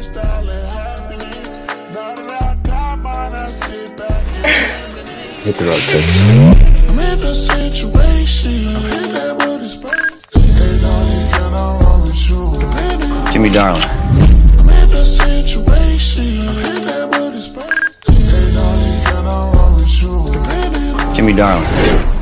lifestyle and happiness. Now that I got mine, I sit back and Look at our tits. I'm in a situation. I'm in that booty space. Ain't. Jimmy Darling. I'm in a situation. I'm in that wrong with you. Jimmy Darling.